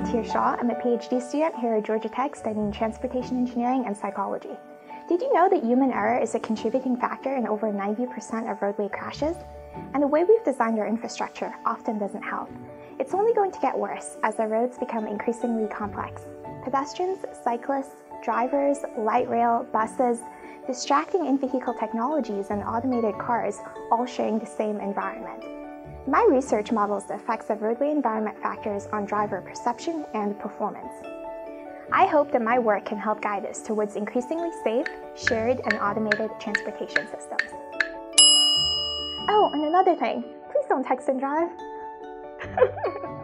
Atiyya Shaw. I'm a PhD student here at Georgia Tech studying transportation engineering and psychology. Did you know that human error is a contributing factor in over 90% of roadway crashes? And the way we've designed our infrastructure often doesn't help. It's only going to get worse as the roads become increasingly complex. Pedestrians, cyclists, drivers, light rail, buses, distracting in-vehicle technologies and automated cars all sharing the same environment. My research models the effects of roadway environment factors on driver perception and performance. I hope that my work can help guide us towards increasingly safe, shared, and automated transportation systems. Oh, and another thing, please don't text and drive.